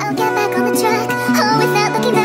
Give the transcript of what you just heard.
I'll get back on the track, oh, without looking back.